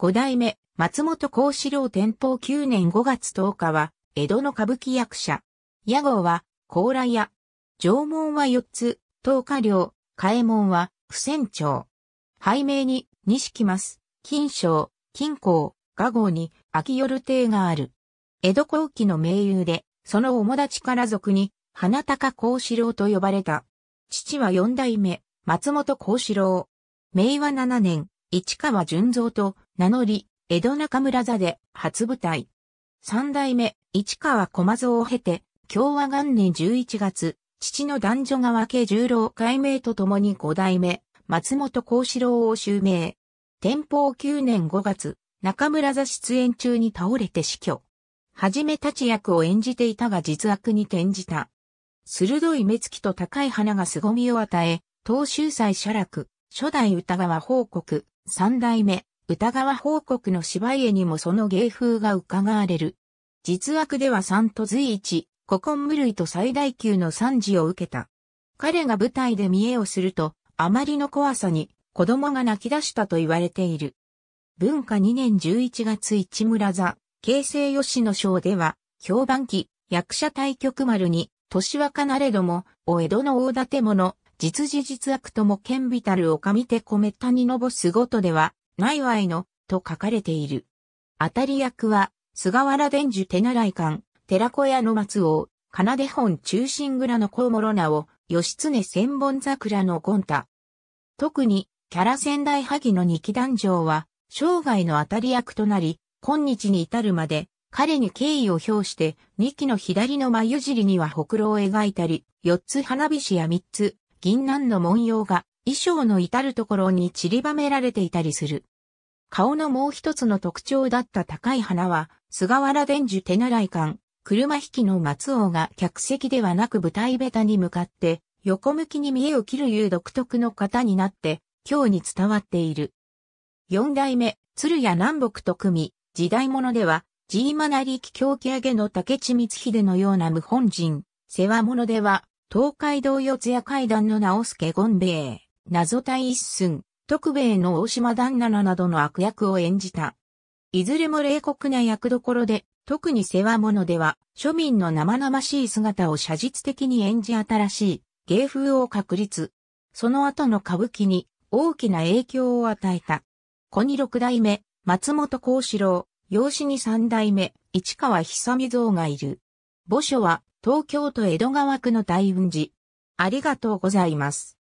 五代目、松本幸四郎天保9年5月10日は、江戸の歌舞伎役者。屋号は、高麗屋。縄文は4つ、東華領、嘉右門は、不戦長。背名に、錦ます金賞、金光、画号に、秋夜亭がある。江戸後期の名優で、その主立ちから族に、花高幸四郎と呼ばれた。父は四代目、松本幸四郎。明和七年、市川淳蔵と名乗り、江戸中村座で初舞台。三代目、市川駒蔵を経て、共和元年11月、父の男女川家十郎改名とともに五代目、松本幸四郎を襲名。天保9年5月、中村座出演中に倒れて死去。はじめ立ち役を演じていたが実悪に転じた。鋭い目つきと高い花が凄みを与え、東州祭写楽、初代歌川報告、三代目、歌川報告の芝居絵にもその芸風が伺われる。実悪では三と随一、古今無類と最大級の賛辞を受けた。彼が舞台で見栄をすると、あまりの怖さに子供が泣き出したと言われている。文化2年11月市村座、京成吉野賞では、評判記、役者対局丸に、年若なれども、お江戸の大建物、実事実悪とも剣ビタルを上手込めたにのぼすごとでは、ないわいの、と書かれている。当たり役は、菅原伝授手習い館、寺子屋の松王、金出本中心蔵の小諸直、義経千本桜のゴンタ。特に、キャラ仙台萩の二期団長は、生涯の当たり役となり、今日に至るまで、彼に敬意を表して、二期の左の眉尻にはほくろを描いたり、四つ花火師や三つ、銀杏の文様が、衣装の至るところに散りばめられていたりする。顔のもう一つの特徴だった高い花は、菅原伝授手習い館、車引きの松王が客席ではなく舞台ベタに向かって、横向きに見栄を切るいう独特の型になって、今日に伝わっている。四代目、鶴屋南北と組、時代物では、ジーマナリキ狂気上げの竹地光秀のような無本人、世話物では、東海道四谷階段の直助権兵衛、謎体一寸、徳兵衛の大島旦那などの悪役を演じた。いずれも冷酷な役どころで、特に世話物では、庶民の生々しい姿を写実的に演じ新しい芸風を確立。その後の歌舞伎に大きな影響を与えた。小二六代目、松本幸四郎、養子に三代目、市川久美蔵がいる。墓所は東京都江戸川区の大雲寺。ありがとうございます。